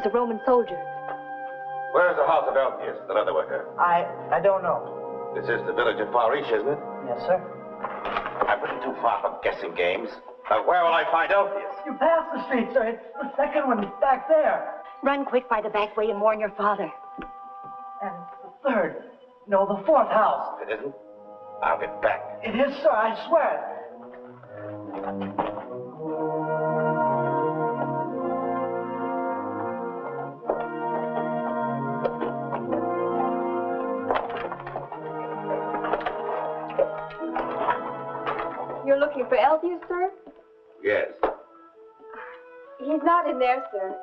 There's a Roman soldier. Where's the house of Alpheus, the leather worker? I I don't know. This is the village of Farish, isn't it? Yes, sir. I've been too far for guessing games. Now, where will I find Alpheus? You passed the street, sir. It's the second one back there. Run quick by the back way and warn your father. And the third. No, the fourth house. If it isn't, I'll get back. It is, sir. I swear. You're looking for Alpheus, sir? Yes. He's not in there, sir.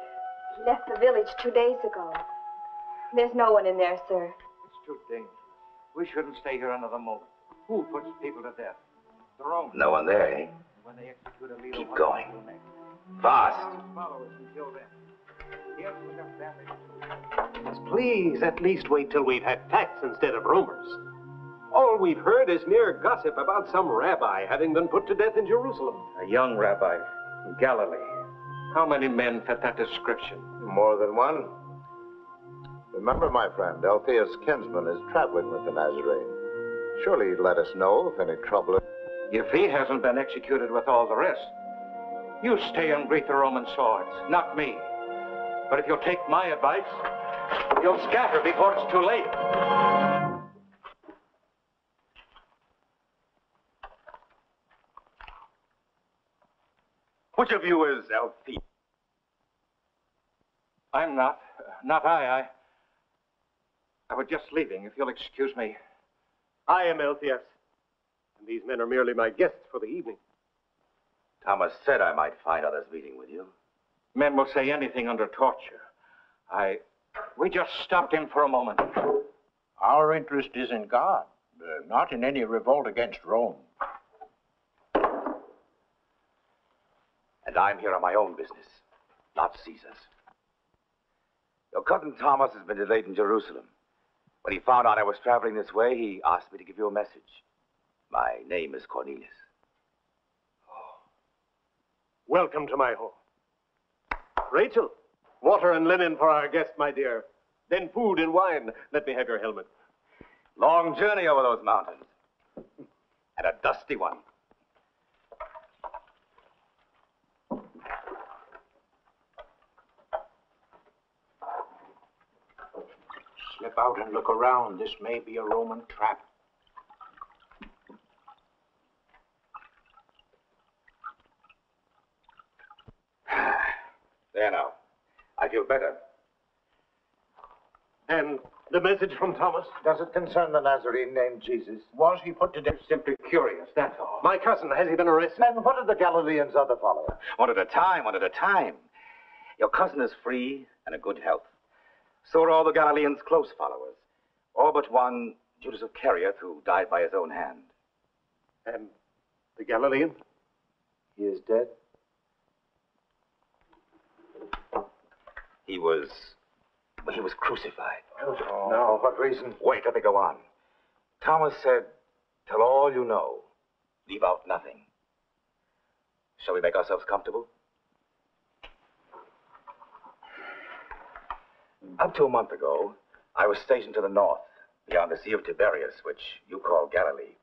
He left the village two days ago. There's no one in there, sir. It's too dangerous. We shouldn't stay here another moment. Who puts people to death? The Romans. No one there, eh? When they execute a leader, Keep going. they do next? Fast. Follow us until then. Yes, we have damage. Please, at least wait till we've had facts instead of rumors. All we've heard is mere gossip about some rabbi having been put to death in Jerusalem. A young rabbi from Galilee. How many men fit that description? More than one. Remember, my friend, Alpheus' kinsman is traveling with the Nazarene. Surely he'd let us know if any trouble. If he hasn't been executed with all the rest, you stay and greet the Roman swords, not me. But if you'll take my advice, you'll scatter before it's too late. Which of you is Alpheus? I'm not. Not I. I. I was just leaving, if you'll excuse me. I am Alpheus, and these men are merely my guests for the evening. Thomas said I might find others meeting with you. Men will say anything under torture. I. We just stopped in for a moment. Our interest is in God, uh, not in any revolt against Rome. And I'm here on my own business, not Caesar's. Your cousin Thomas has been delayed in Jerusalem. When he found out I was traveling this way, he asked me to give you a message. My name is Cornelius. Oh. Welcome to my home. Rachel, water and linen for our guest, my dear. Then food and wine. Let me have your helmet. Long journey over those mountains. And a dusty one. Slip out and look around. This may be a Roman trap. There now. I feel better. And the message from Thomas? Does it concern the Nazarene named Jesus? Was he put to death? Simply curious, that's all. My cousin, has he been arrested? And what of the Galileans' other followers? One at a time, one at a time. Your cousin is free and in good health. So are all the Galileans' close followers. All but one, Judas of Kerioth, who died by his own hand. And the Galilean? He is dead? He was. he was crucified. Oh. No, what reason? Wait, let me go on. Thomas said, Tell all you know. Leave out nothing. Shall we make ourselves comfortable? Up to a month ago, I was stationed to the north, beyond the Sea of Tiberias, which you call Galilee.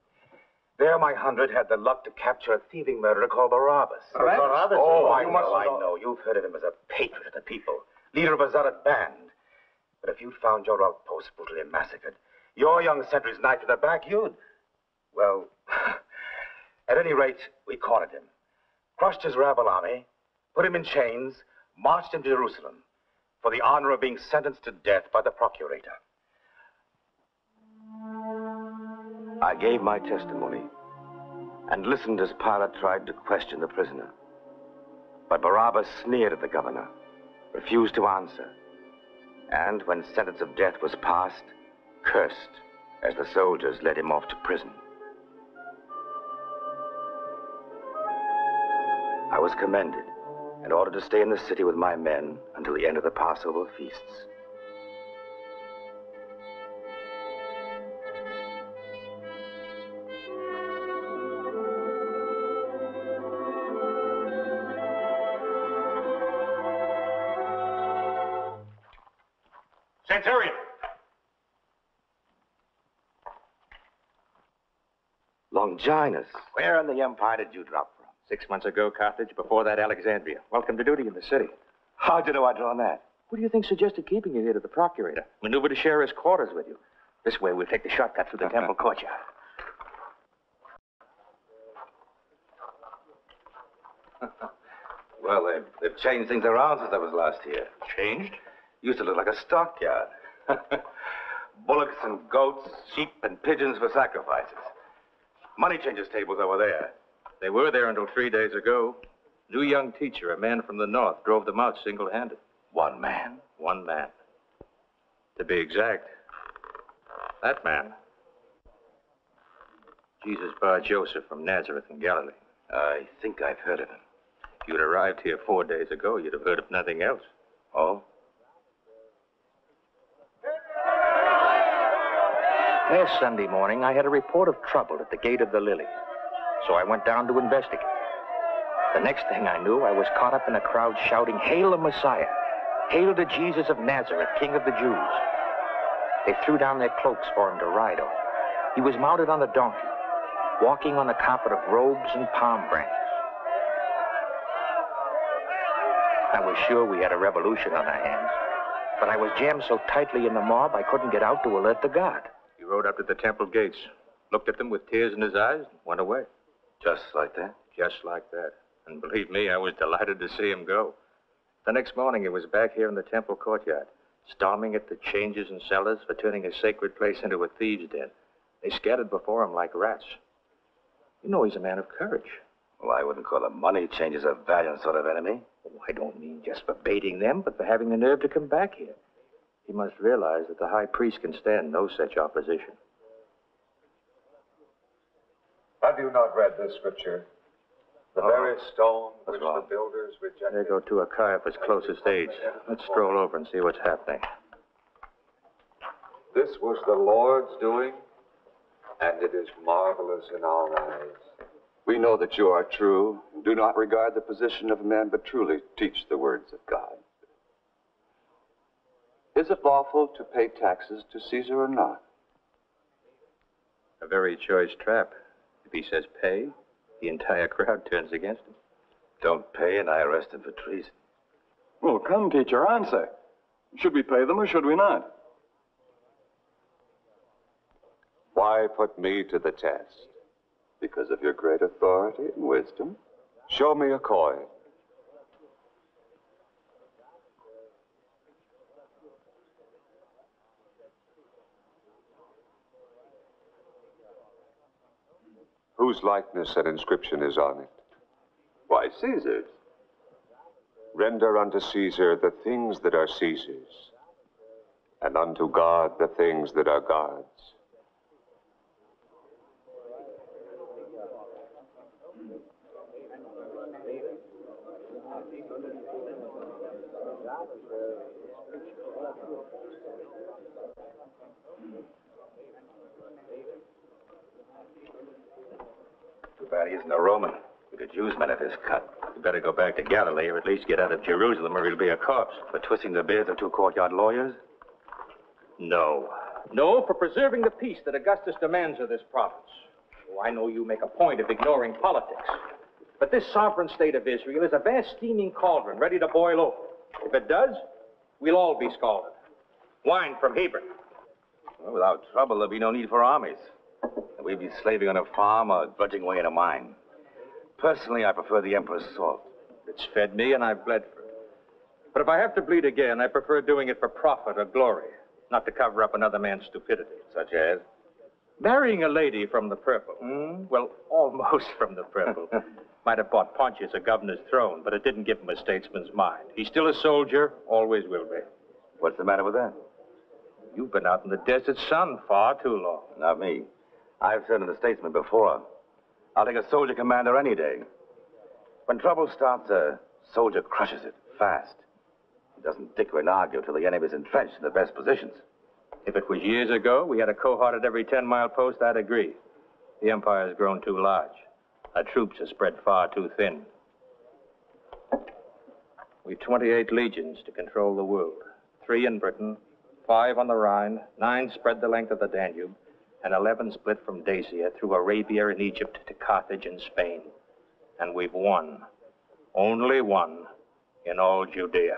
There, my hundred had the luck to capture a thieving murderer called Barabbas. Barabbas? Oh, oh, I You know, must I know. know. You've heard of him as a patriot of the people, leader of a zealot band. But if you'd found your outpost brutally massacred, your young sentries knifed to the back, you'd. Well, at any rate, we cornered him, crushed his rabble army, put him in chains, marched him to Jerusalem for the honor of being sentenced to death by the procurator. I gave my testimony and listened as Pilate tried to question the prisoner. But Barabbas sneered at the governor, refused to answer, and when sentence of death was passed, cursed as the soldiers led him off to prison. I was commended and ordered to stay in the city with my men until the end of the Passover feasts. Centurion! Longinus, where in the empire did you drop Six months ago, Carthage. Before that, Alexandria. Welcome to duty in the city. How'd you know I'd drawn that? What do you think suggested keeping you here to the procurator? Maneuver to share his quarters with you. This way, we'll take the shortcut through the temple courtyard. Well, they've, they've changed things around since I was last here. Changed? Used to look like a stockyard. Bullocks and goats, sheep and pigeons for sacrifices. Money changers tables over there. They were there until three days ago. New young teacher, a man from the north, drove them out single-handed. One man. One man. To be exact, that man. Jesus Bar Joseph from Nazareth in Galilee. I think I've heard of him. If you'd arrived here four days ago, you'd have heard of nothing else. Oh? Last Sunday morning, I had a report of trouble at the gate of the Lily. So I went down to investigate. The next thing I knew, I was caught up in a crowd shouting, Hail the Messiah! Hail to Jesus of Nazareth, King of the Jews! They threw down their cloaks for him to ride on. He was mounted on a donkey, walking on a carpet of robes and palm branches. I was sure we had a revolution on our hands, but I was jammed so tightly in the mob I couldn't get out to alert the guard. He rode up to the temple gates, looked at them with tears in his eyes, and went away. Just like that? Just like that. And believe me, I was delighted to see him go. The next morning, he was back here in the temple courtyard, storming at the changers and sellers for turning a sacred place into a thieves' den. They scattered before him like rats. You know he's a man of courage. Well, I wouldn't call a money changers a valiant sort of enemy. Oh, I don't mean just for baiting them, but for having the nerve to come back here. He must realize that the high priest can stand no such opposition. Have you not read this scripture? The Oh. very stone which wrong? the builders rejected. There go two of Caiaphas' closest aides. Let's stroll over and see what's happening. This was the Lord's doing, and it is marvelous in our eyes. We know that you are true. and Do not regard the position of a man, but truly teach the words of God. Is it lawful to pay taxes to Caesar or not? A very choice trap. If he says pay, the entire crowd turns against him. Don't pay, and I arrest him for treason. Well, come, teacher, answer. Should we pay them or should we not? Why put me to the test? Because of your great authority and wisdom? Show me a coin. Whose likeness and inscription is on it? Why, Caesar's. Render unto Caesar the things that are Caesar's, and unto God the things that are God's. Bad he isn't a Roman. We could use men of his cut. You better go back to Galilee or at least get out of Jerusalem or he'll be a corpse. For twisting the beards of two courtyard lawyers? No. No, for preserving the peace that Augustus demands of this province. Oh, I know you make a point of ignoring politics. But this sovereign state of Israel is a vast steaming cauldron ready to boil over. If it does, we'll all be scalded. Wine from Hebron. Well, without trouble, there'd be no need for armies. We'd be slaving on a farm or drudging away in a mine. Personally, I prefer the Emperor's salt. It's fed me and I've bled for it. But if I have to bleed again, I prefer doing it for profit or glory, not to cover up another man's stupidity. Such as? Marrying a lady from the purple. Hmm? Well, almost from the purple. Might have bought Pontius a governor's throne, but it didn't give him a statesman's mind. He's still a soldier, always will be. What's the matter with that? You've been out in the desert sun far too long. Not me. I've served in the statesman before. I'll take a soldier commander any day. When trouble starts, a soldier crushes it fast. He doesn't dicker and argue till the enemy's entrenched in the best positions. If it was years ago, we had a cohort at every 10 mile post, I'd agree. The empire's grown too large. Our troops are spread far too thin. We've 28 legions to control the world three in Britain, five on the Rhine, nine spread the length of the Danube, and 11 split from Dacia through Arabia and Egypt to Carthage and Spain. And we've won, only one, in all Judea.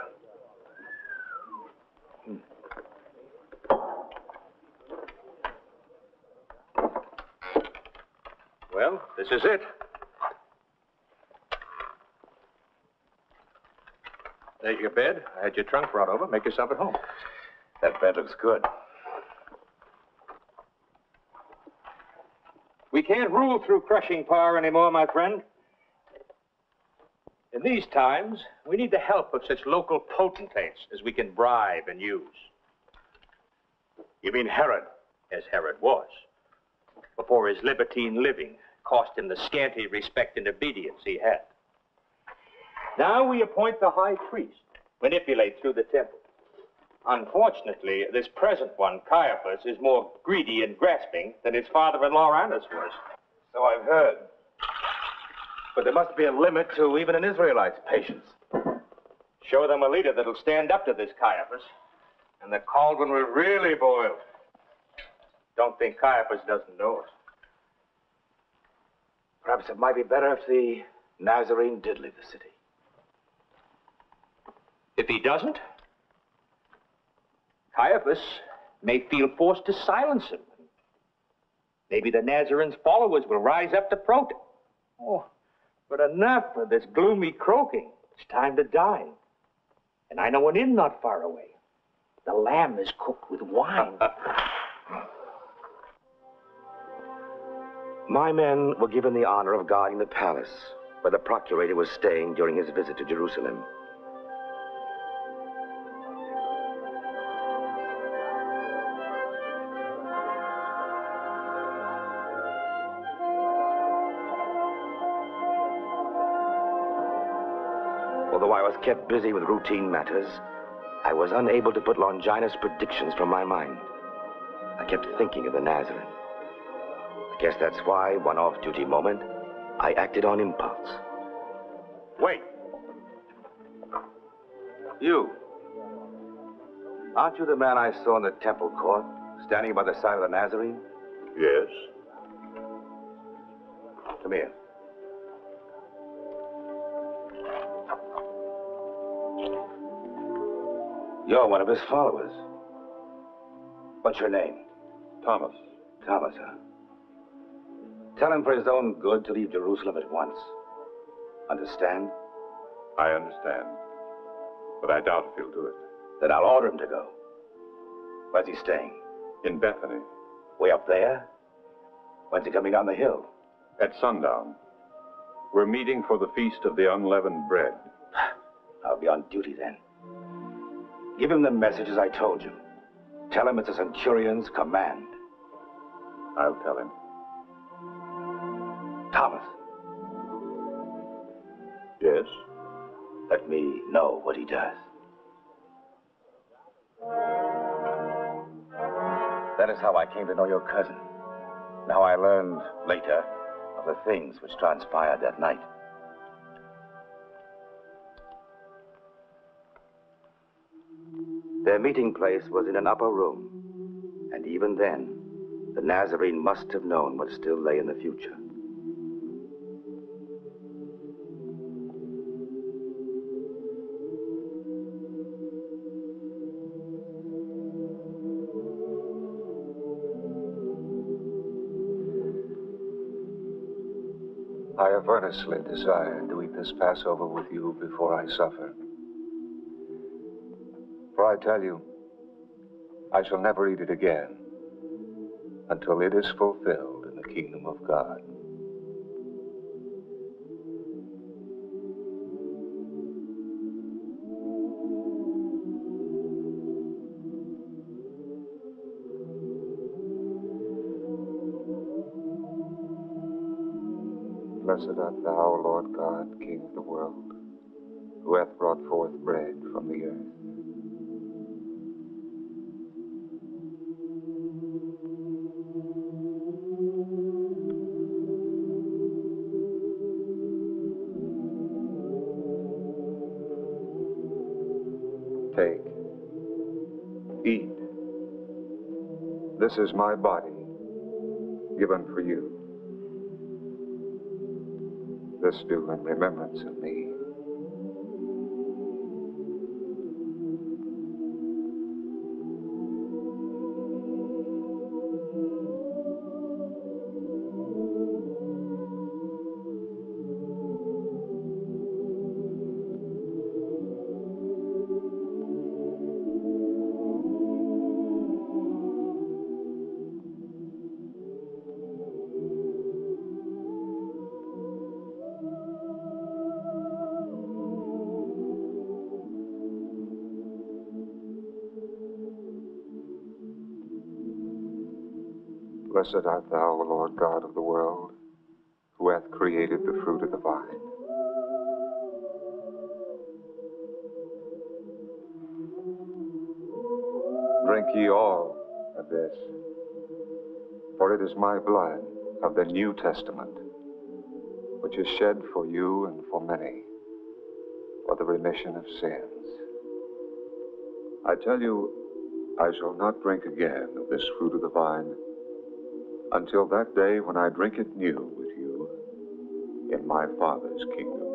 Well, this is it. There's your bed. I had your trunk brought over. Make yourself at home. That bed looks good. We can't rule through crushing power anymore, my friend. In these times, we need the help of such local potentates as we can bribe and use. You mean Herod? As Herod was. Before his libertine living cost him the scanty respect and obedience he had. Now we appoint the high priest, manipulate through the temple. Unfortunately, this present one, Caiaphas, is more greedy and grasping than his father-in-law Annas was. So I've heard. But there must be a limit to even an Israelite's patience. Show them a leader that'll stand up to this Caiaphas, and the cauldron will really boil. Don't think Caiaphas doesn't know it. Perhaps it might be better if the Nazarene did leave the city. If he doesn't, Caiaphas may feel forced to silence him. Maybe the Nazarene's followers will rise up to protest. Oh, but enough of this gloomy croaking. It's time to dine. And I know an inn not far away. The lamb is cooked with wine. My men were given the honor of guarding the palace where the procurator was staying during his visit to Jerusalem. Kept busy with routine matters, I was unable to put Longinus' predictions from my mind. I kept thinking of the Nazarene. I guess that's why, one off duty moment, I acted on impulse. Wait. You. Aren't you the man I saw in the temple court, standing by the side of the Nazarene? Yes. Come here. You're one of his followers. What's your name? Thomas. Thomas, huh? Tell him for his own good to leave Jerusalem at once. Understand? I understand. But I doubt if he'll do it. Then I'll order him to go. Where's he staying? In Bethany, Way up there? When's he coming down the hill? at sundown, we're meeting for the feast of the unleavened bread. I'll be on duty then. Give him the message as I told you. Tell him it's a centurion's command. I'll tell him. Thomas, Yes? let me know what he does. That is how I came to know your cousin. Now I learned later of the things which transpired that night. Their meeting place was in an upper room. And even then, the Nazarene must have known what still lay in the future. I have earnestly desired to eat this Passover with you before I suffer. I tell you, I shall never eat it again until it is fulfilled in the kingdom of God. Blessed art thou, Lord God, King of the world, who hath brought forth bread from the earth. This is my body, given for you. This do in remembrance of me. Blessed art thou, O Lord God of the world, who hath created the fruit of the vine. Drink ye all of this, for it is my blood of the New Testament, which is shed for you and for many for the remission of sins. I tell you, I shall not drink again of this fruit of the vine until that day when I drink it new with you in my Father's kingdom.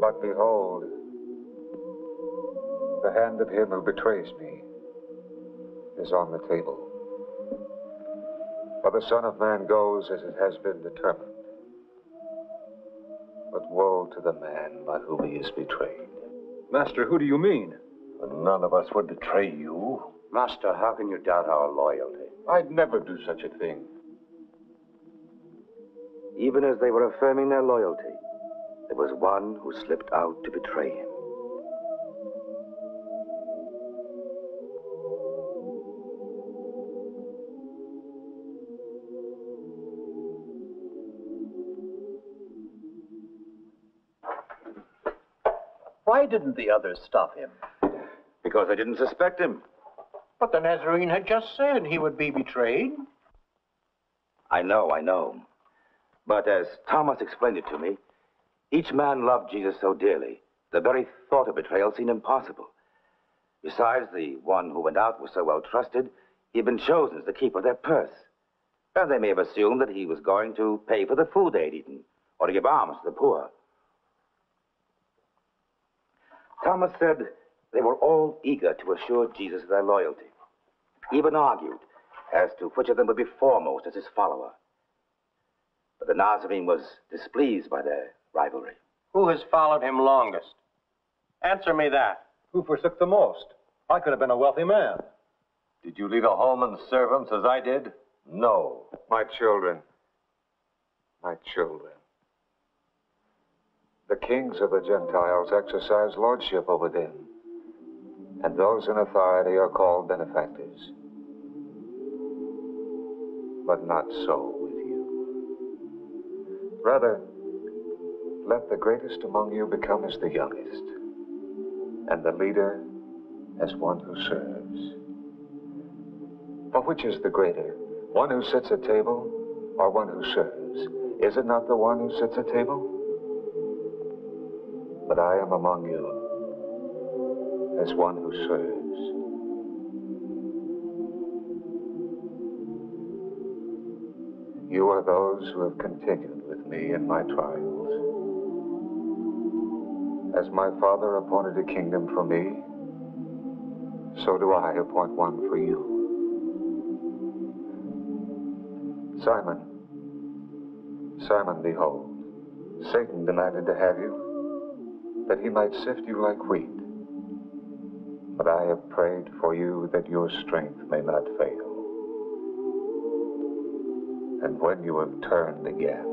But behold, of him who betrays me is on the table. For the Son of Man goes as it has been determined. But woe to the man by whom he is betrayed. Master, who do you mean? None of us would betray you. Master, how can you doubt our loyalty? I'd never do such a thing. Even as they were affirming their loyalty, there was one who slipped out to betray him. Didn't the others stop him? Because they didn't suspect him. But the Nazarene had just said he would be betrayed. I know, I know. But as Thomas explained it to me, each man loved Jesus so dearly, the very thought of betrayal seemed impossible. Besides, the one who went out was so well trusted, he had been chosen as the keeper of their purse. And they may have assumed that he was going to pay for the food they had eaten, or to give alms to the poor. Thomas said they were all eager to assure Jesus of their loyalty, even argued as to which of them would be foremost as his follower. But the Nazarene was displeased by their rivalry. Who has followed him longest? Answer me that. Who forsook the most? I could have been a wealthy man. Did you leave a home and servants as I did? No. My children, my children. The kings of the Gentiles exercise lordship over them, and those in authority are called benefactors. But not so with you. Rather, let the greatest among you become as the youngest, and the leader as one who serves. For which is the greater, one who sits at table or one who serves? Is it not the one who sits at table? But I am among you as one who serves. You are those who have continued with me in my trials. As my Father appointed a kingdom for me, so do I appoint one for you. Simon, Simon, behold, Satan demanded to have you, that he might sift you like wheat. But I have prayed for you that your strength may not fail. And when you have turned again,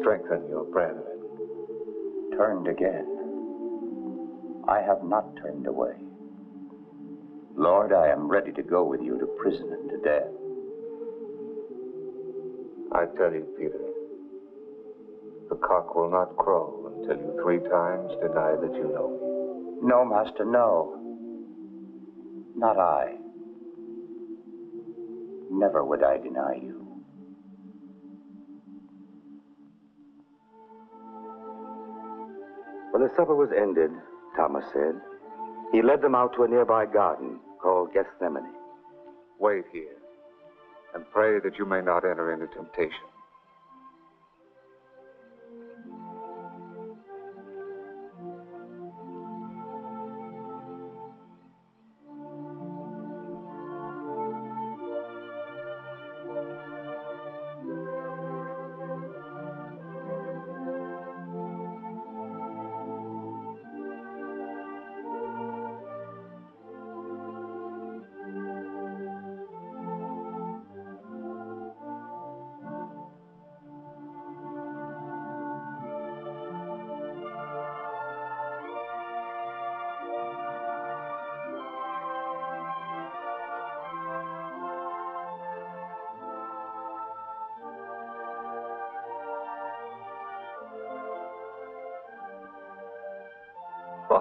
strengthen your brethren. Turned again. I have not turned away. Lord, I am ready to go with you to prison and to death. I tell you, Peter, the cock will not crow until you three times deny that you know me. No, Master, no. Not I. Never would I deny you. When the supper was ended, Thomas said, he led them out to a nearby garden called Gethsemane. Wait here and pray that you may not enter into temptation.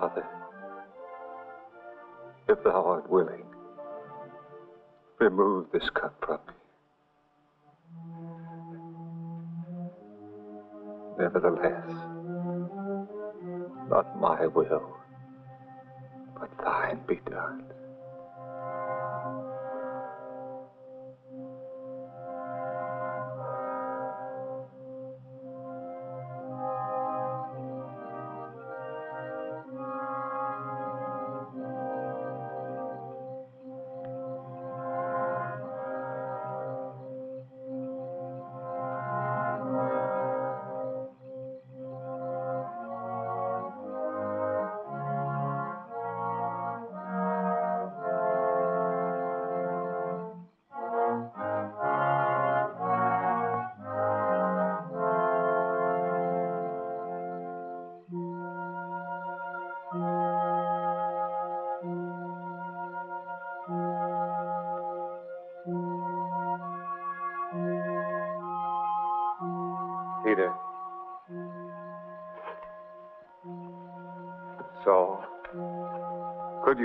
Father, if thou art willing, remove this cup from me. Nevertheless, not my will, but thine be done.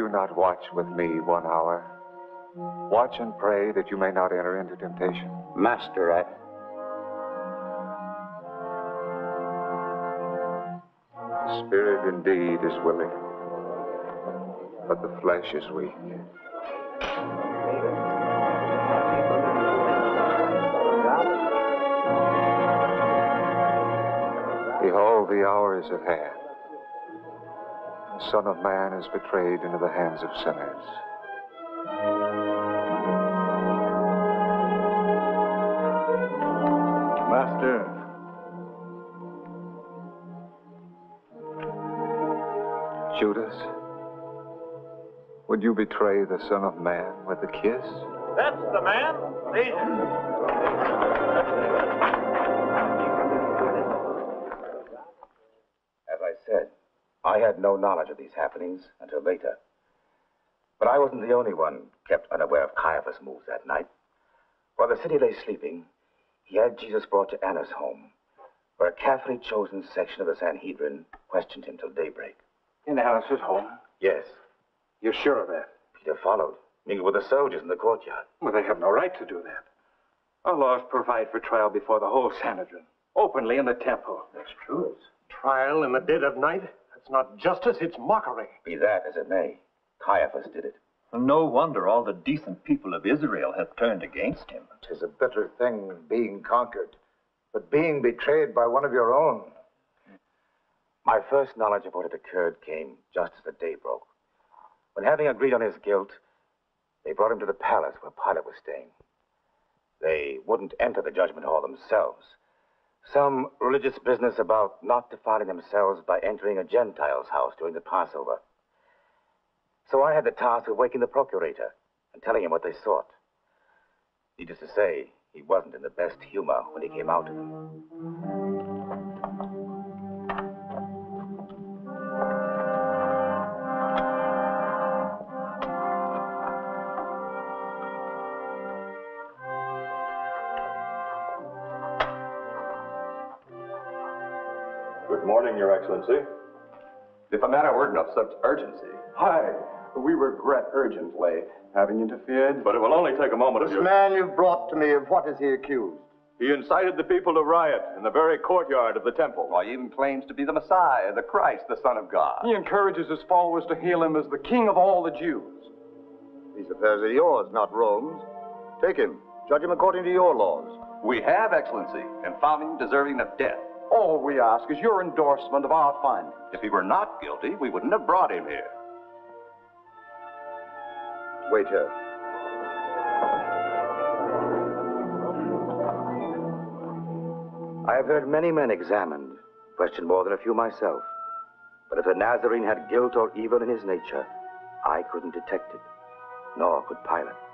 You not watch with me one hour? Watch and pray that you may not enter into temptation. Master, I. The spirit indeed is willing, but the flesh is weak. Behold, the hour is at hand. The Son of Man is betrayed into the hands of sinners. Master, Judas, would you betray the Son of Man with a kiss? That's the man. As no knowledge of these happenings until later. But I wasn't the only one kept unaware of Caiaphas' moves that night. While the city lay sleeping, he had Jesus brought to Annas' home, where a carefully chosen section of the Sanhedrin questioned him till daybreak. In Alice's home? Yes, You're sure of that? Peter followed, mingled with the soldiers in the courtyard. Well, they have no right to do that. Our laws provide for trial before the whole Sanhedrin, openly in the temple. That's true. Trial in the dead of night? That's not justice, it's mockery. Be that as it may, Caiaphas did it. No wonder all the decent people of Israel have turned against him. Tis a bitter thing being conquered, but being betrayed by one of your own. My first knowledge of what had occurred came just as the day broke. When, having agreed on his guilt, they brought him to the palace where Pilate was staying. They wouldn't enter the judgment hall themselves. Some religious business about not defiling themselves by entering a Gentile's house during the Passover. So I had the task of waking the procurator and telling him what they sought. Needless to say, he wasn't in the best humor when he came out Your Excellency. If a matter weren't of such urgency. Hi. We regret urgently having interfered. But it will only take a moment of This your... man you've brought to me, of what is he accused? He incited the people to riot in the very courtyard of the temple. Why, he even claims to be the Messiah, the Christ, the Son of God. He encourages his followers to hail him as the king of all the Jews. These affairs are yours, not Rome's. Take him. Judge him according to your laws. We have, Excellency, and found him deserving of death. All we ask is your endorsement of our findings. If he were not guilty, we wouldn't have brought him here. Waiter. I have heard many men examined, questioned more than a few myself. But if the Nazarene had guilt or evil in his nature, I couldn't detect it, nor could Pilate.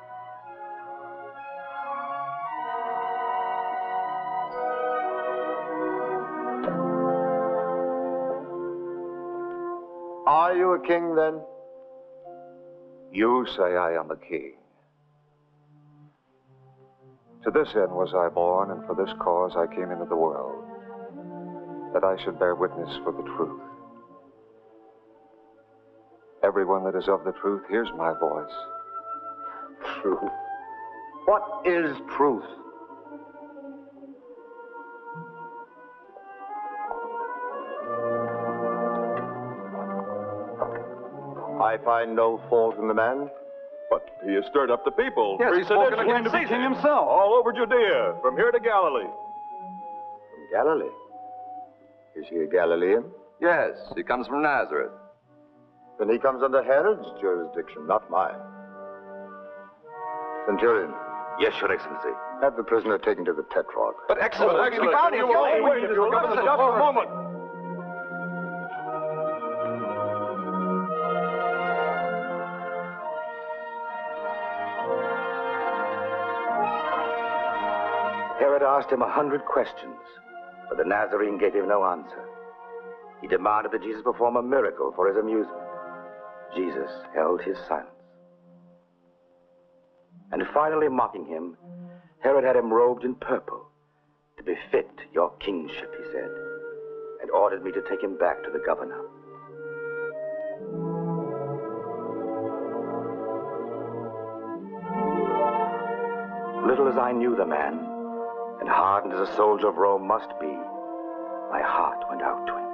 Are you a king then? You say I am a king. To this end was I born, and for this cause I came into the world, that I should bear witness for the truth. Everyone that is of the truth hears my voice. Truth. What is truth? I find no fault in the man. But he has stirred up the people. Yes, Free spoken sedition against to the Caesar. king himself. All over Judea, from here to Galilee. From Galilee. Is he a Galilean? Yes, he comes from Nazareth. Then he comes under Herod's jurisdiction, not mine. Centurion, Yes, Your Excellency. have the prisoner taken to the Tetrarch. But Excellency, But excellent. we found him You only guilty. waited to let us just a moment. Herod asked him a hundred questions, but the Nazarene gave him no answer. He demanded that Jesus perform a miracle for his amusement. Jesus held his silence. And finally, mocking him, Herod had him robed in purple to befit your kingship, he said, and ordered me to take him back to the governor. Little as I knew the man, and hardened as a soldier of Rome must be, my heart went out to him.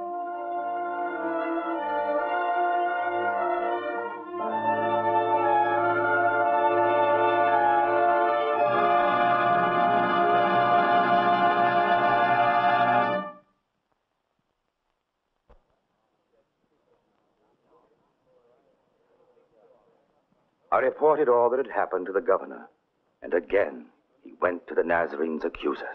I reported all that had happened to the governor, and again went to the Nazarene's accusers.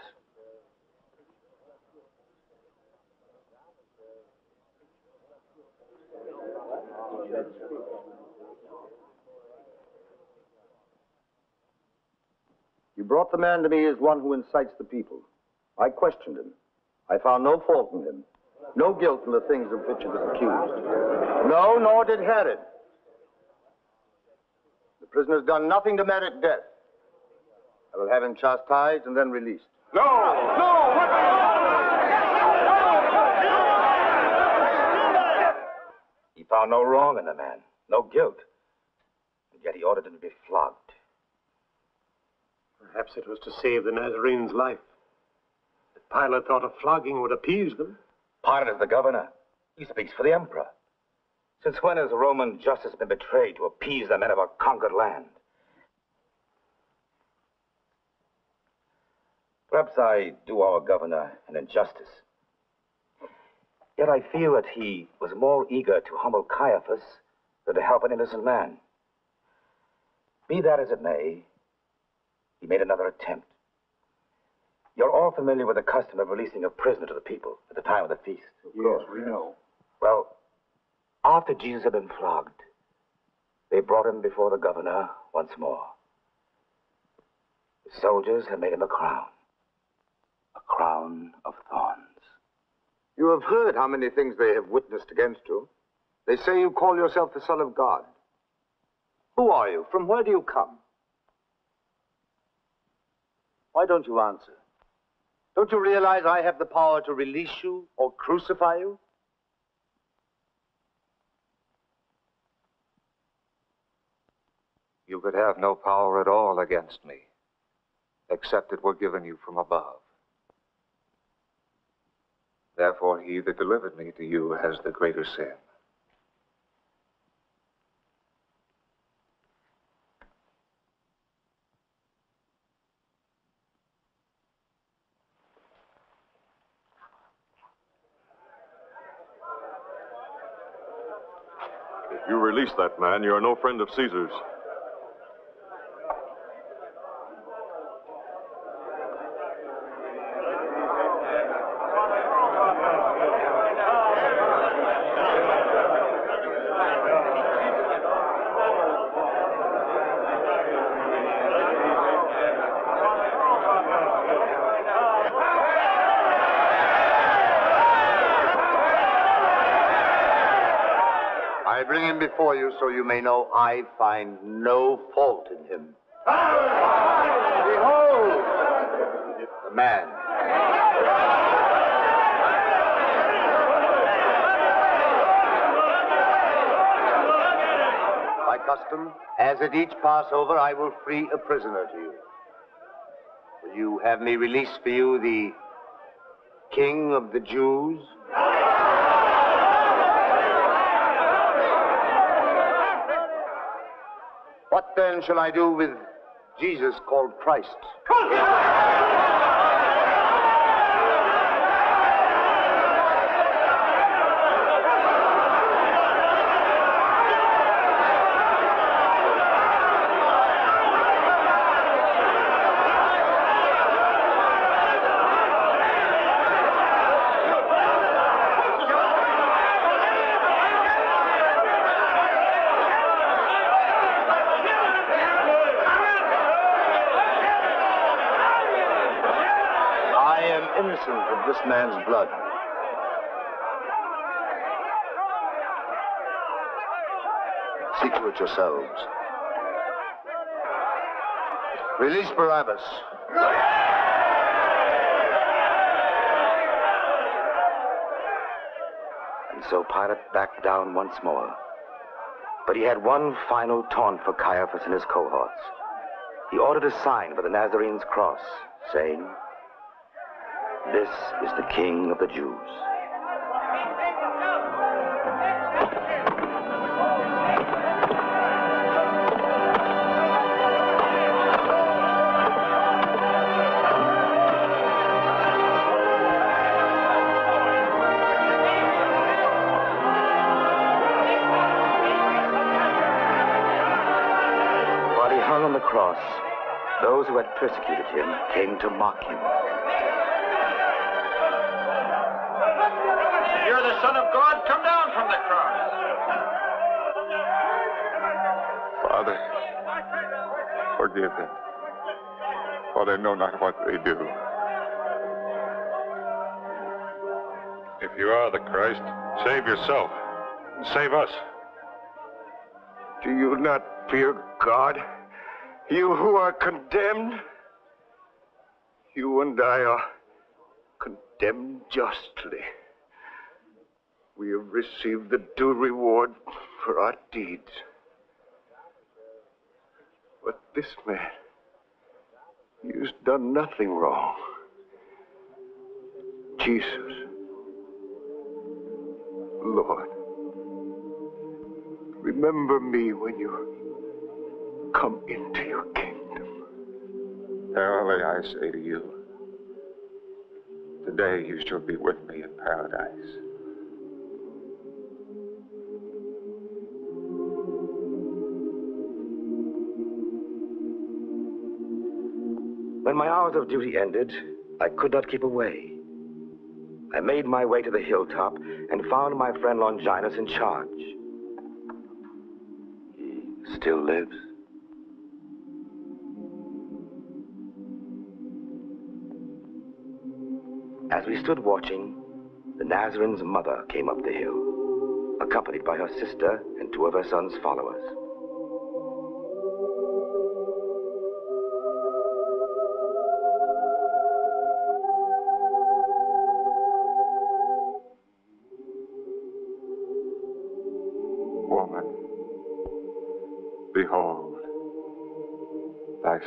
You brought the man to me as one who incites the people. I questioned him. I found no fault in him. No guilt in the things of which he was accused. No, nor did Herod. The prisoner's done nothing to merit death. I will have him chastised and then released. No, no, He found no wrong in the man, no guilt, and yet he ordered him to be flogged. Perhaps it was to save the Nazarene's life. But Pilate thought a flogging would appease them. Pilate is the governor. He speaks for the emperor. Since when has Roman justice been betrayed to appease the men of a conquered land? Perhaps I do our governor an injustice. Yet I feel that he was more eager to humble Caiaphas than to help an innocent man. Be that as it may, he made another attempt. You're all familiar with the custom of releasing a prisoner to the people at the time of the feast. Yes, we know. Well, after Jesus had been flogged, they brought him before the governor once more. The soldiers had made him a crown, crown of thorns. You have heard how many things they have witnessed against you. They say you call yourself the Son of God. Who are you? From where do you come? Why don't you answer? Don't you realize I have the power to release you or crucify you? You could have no power at all against me, except it were given you from above. Therefore, he that delivered me to you has the greater sin. If you release that man, you are no friend of Caesar's. Before you so you may know I find no fault in him. Behold, the man. By custom, as at each Passover, I will free a prisoner to you. Will you have me release for you the King of the Jews? What then shall I do with Jesus called Christ? I am innocent of this man's blood. See to it yourselves. Release Barabbas. And so Pilate backed down once more. But he had one final taunt for Caiaphas and his cohorts. He ordered a sign for the Nazarene's cross, saying, This is the King of the Jews. While he hung on the cross, those who had persecuted him came to mock him. Son of God. Come down from the cross. Father, forgive them, for they know not what they do. If you are the Christ, save yourself. and Save us. Do you not fear God? You who are condemned? You and I are condemned justly. We have received the due reward for our deeds. But this man, he has done nothing wrong. Jesus, Lord, remember me when you come into your kingdom. Verily I say to you, today you shall be with me in paradise. When my hours of duty ended, I could not keep away. I made my way to the hilltop and found my friend Longinus in charge. He still lives. As we stood watching, the Nazarene's mother came up the hill, accompanied by her sister and two of her son's followers.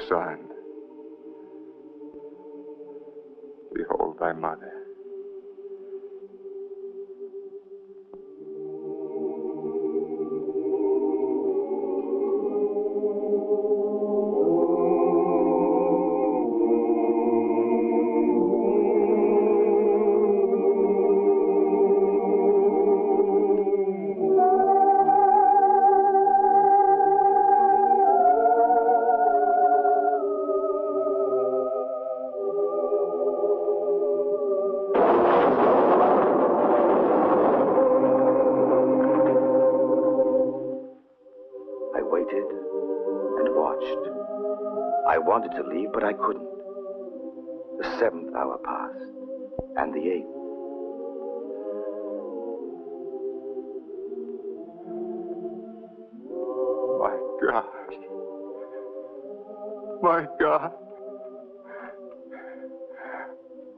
Son.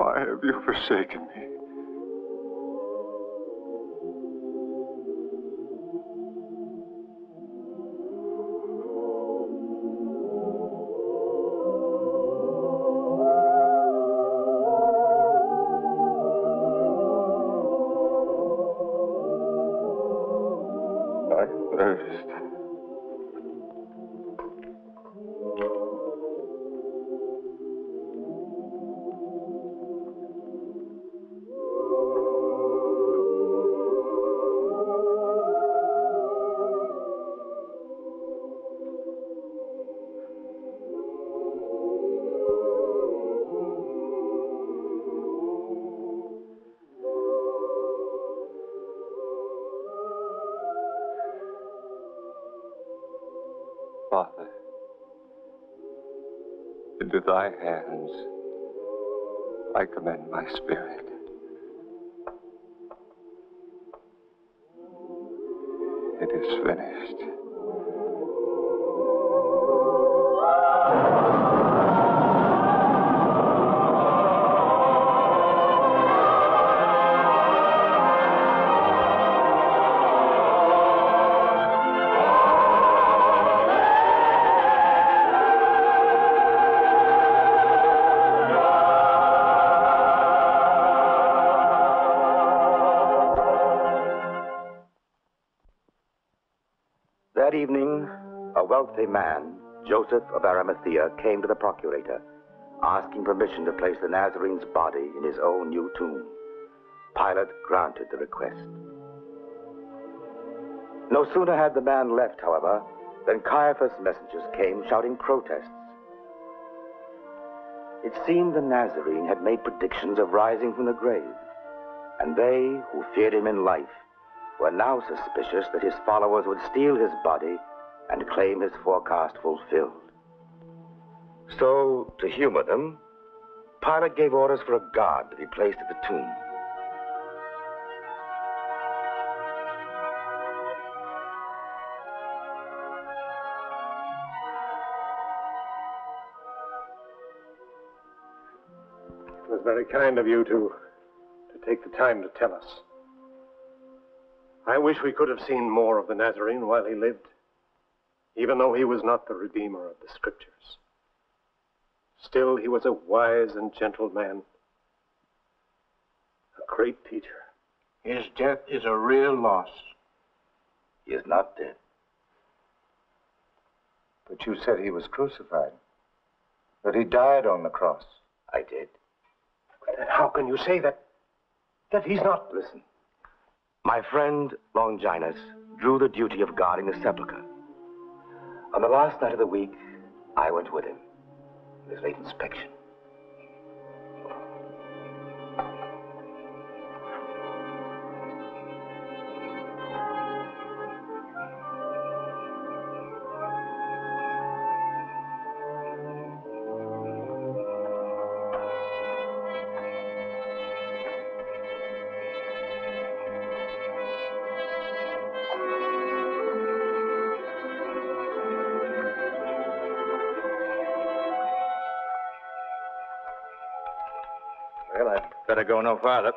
Why have you forsaken me? Thy hands I commend my spirit. It is finished. A man, Joseph of Arimathea, came to the procurator, asking permission to place the Nazarene's body in his own new tomb. Pilate granted the request. No sooner had the man left, however, than Caiaphas' messengers came shouting protests. It seemed the Nazarene had made predictions of rising from the grave, and they who feared him in life were now suspicious that his followers would steal his body and claim his forecast fulfilled. So, to humor them, Pilate gave orders for a guard to be placed at the tomb. It was very kind of you to, to take the time to tell us. I wish we could have seen more of the Nazarene while he lived, even though he was not the Redeemer of the Scriptures. Still, he was a wise and gentle man, a great teacher. His death is a real loss. He is not dead. But you said he was crucified. That he died on the cross. I did. Then how can you say that, that he's not... Listen. My friend Longinus drew the duty of guarding the sepulchre. On the last night of the week, I went with him. His late inspection. Better go no farther.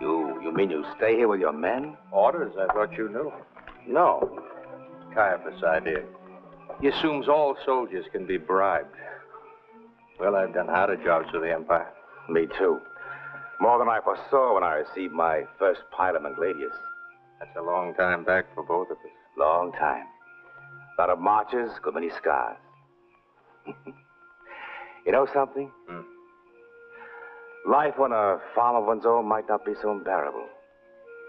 You, you mean you stay here with your men? Orders? I thought you knew. No. Caiaphas idea. He assumes all soldiers can be bribed. Well, I've done harder jobs for the Empire. Me too. More than I foresaw when I received my first pilot Gladius. That's a long time back for both of us. Long time. A lot of marches, good many scars. you know something? Hmm. Life on a farm of one's own might not be so unbearable.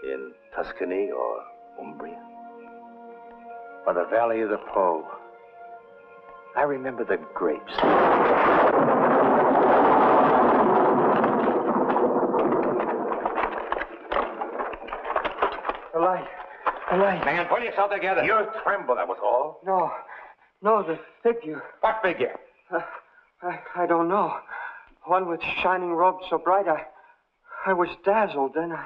In Tuscany or Umbria. Or the Valley of the Po. I remember the grapes. The light. The light. Man, pull yourself together. You tremble, that was all. No. No, the figure. What figure? Uh, I, I don't know. One with shining robes so bright I, I was dazzled. Then I.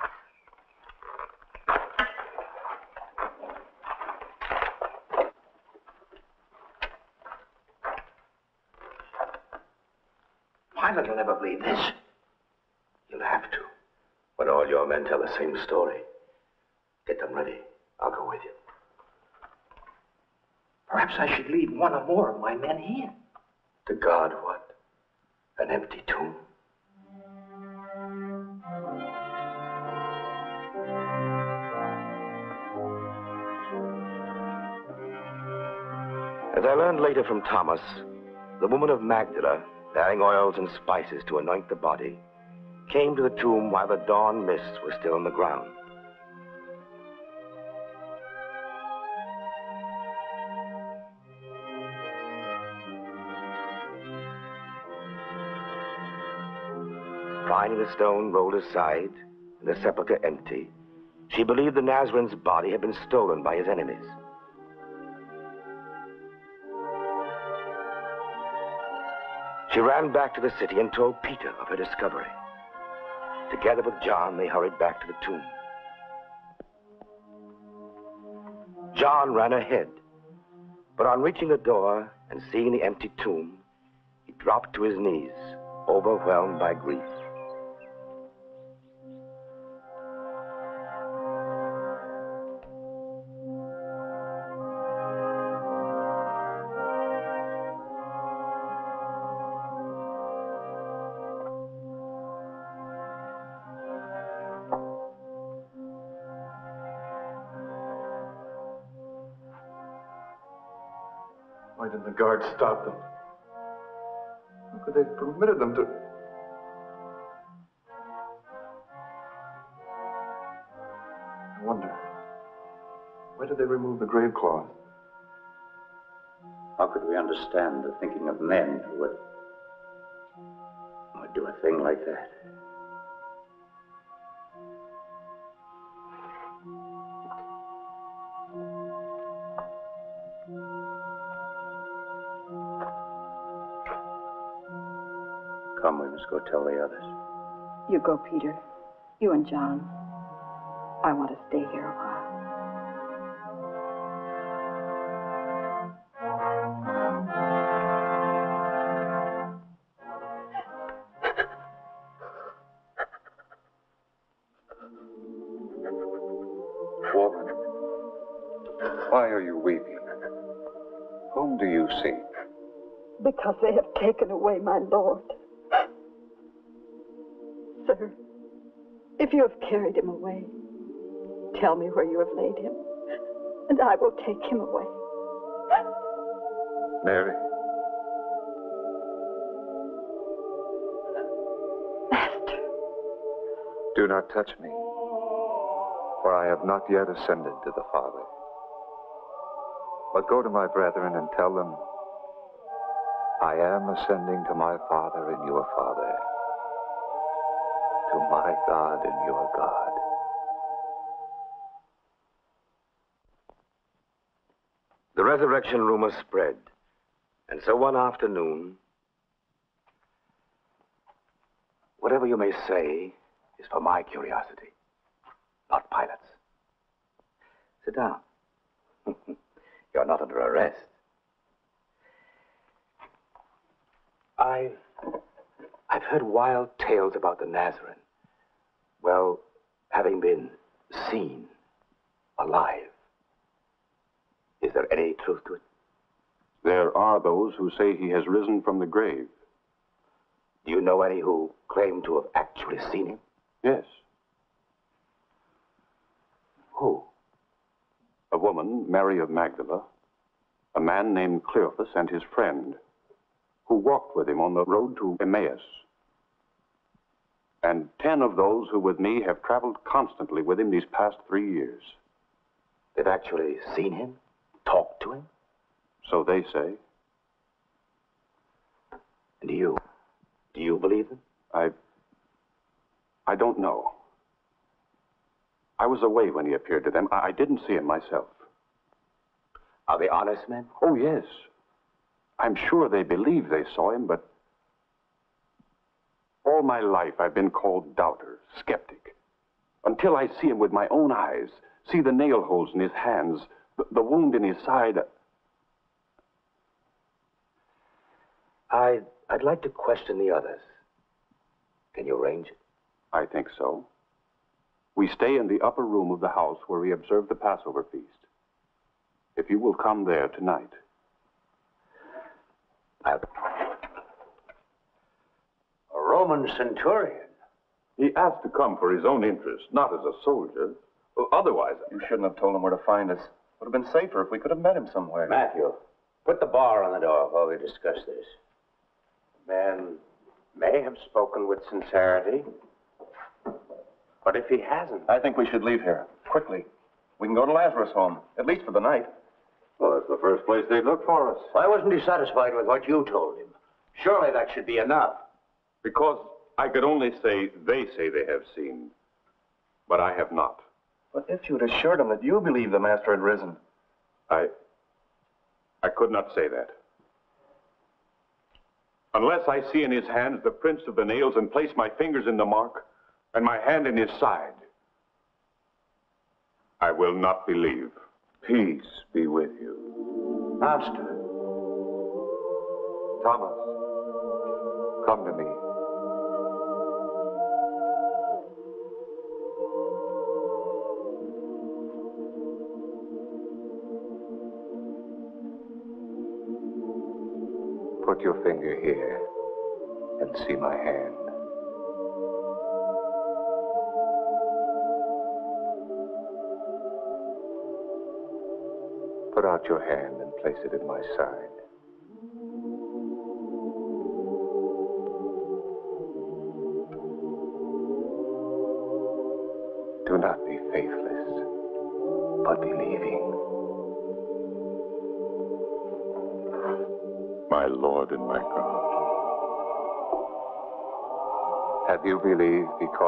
Pilate will never believe this. You'll have to. When all your men tell the same story. Get them ready. I'll go with you. Perhaps I should leave one or more of my men here. To guard? An empty tomb? As I learned later from Thomas, the woman of Magdala, bearing oils and spices to anoint the body, came to the tomb while the dawn mist was still on the ground. Finding the stone rolled aside and the sepulchre empty, she believed the Nazarene's body had been stolen by his enemies. She ran back to the city and told Peter of her discovery. Together with John, they hurried back to the tomb. John ran ahead, but on reaching the door and seeing the empty tomb, he dropped to his knees, overwhelmed by grief. Why didn't the guards stop them? How could they have permitted them to. I wonder. Why did they remove the grave cloth? How could we understand the thinking of men who would, would do a thing like that? Go tell the others. You go, Peter. You and John. I want to stay here a while. Woman, why are you weeping? Whom do you seek? Because they have taken away my Lord. If you have carried him away, tell me where you have laid him, and I will take him away. Mary. Master. Do not touch me, for I have not yet ascended to the Father. But go to my brethren and tell them, I am ascending to my Father and your Father, to my God and your God. The resurrection rumor spread, and so one afternoon, whatever you may say is for my curiosity, not Pilate's. Sit down. You're not under arrest. I've, I've heard wild tales about the Nazarene. Well, having been seen alive. Is there any truth to it? There are those who say he has risen from the grave. Do you know any who claim to have actually seen him? Yes. Who? A woman, Mary of Magdala, a man named Cleophas, and his friend, who walked with him on the road to Emmaus. And ten of those who with me have traveled constantly with him these past three years. They've actually seen him? Talked to him? So they say. And do you? Do you believe them? I. I don't know. I was away when he appeared to them. I, I didn't see him myself. Are they honest men? Oh, yes. I'm sure they believe they saw him, but all my life I've been called doubter, skeptic. Until I see him with my own eyes, see the nail holes in his hands, the, the wound in his side. Uh, I, I'd like to question the others. Can you arrange it? I think so. We stay in the upper room of the house where we observe the Passover feast. If you will come there tonight. I'll... A Roman centurion. He asked to come for his own interest, not as a soldier. Otherwise, You shouldn't have told him where to find us. Would have been safer if we could have met him somewhere. Matthew, put the bar on the door while we discuss this. The man may have spoken with sincerity, but if he hasn't. I think we should leave here. Quickly. We can go to Lazarus' home, at least for the night. well, that's the first place they'd look for us. Why wasn't he satisfied with what you told him? Surely that should be enough. Because I could only say they say they have seen, but I have not. But if you'd assured them that you believed the Master had risen. I. I could not say that. Unless I see in his hands the prints of the nails and place my fingers in the mark and my hand in his side, I will not believe. Peace be with you. Master. Thomas, come to me. Put your finger here and see my hand. Put out your hand and place it at my side.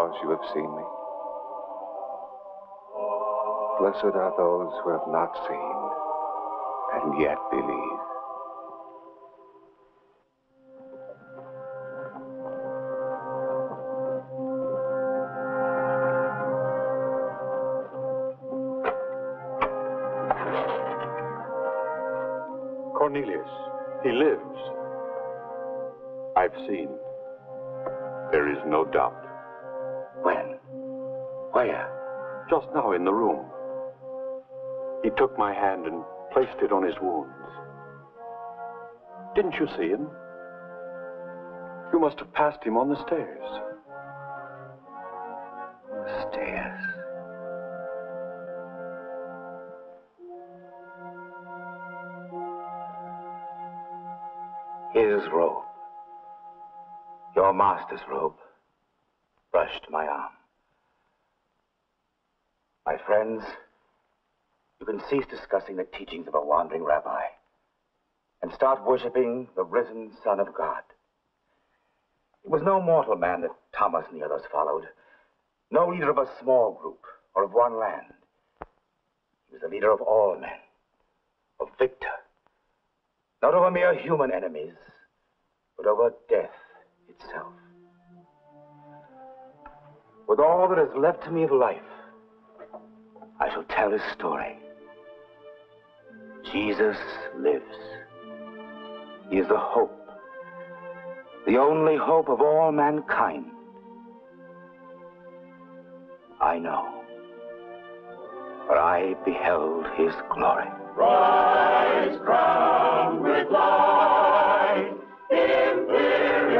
Because you have seen me? Blessed are those who have not seen and yet believe. Took my hand and placed it on his wounds. Didn't you see him? You must have passed him on the stairs. The stairs. His robe, your master's robe, brushed my arm. My friends, you can cease discussing the teachings of a wandering rabbi and start worshiping the risen Son of God. It was no mortal man that Thomas and the others followed, no leader of a small group or of one land. He was the leader of all men, a victor, not over mere human enemies, but over death itself. With all that is left to me of life, I shall tell his story. Jesus lives. He is the hope, the only hope of all mankind. I know, for I beheld his glory. Rise crowned with light, imperial.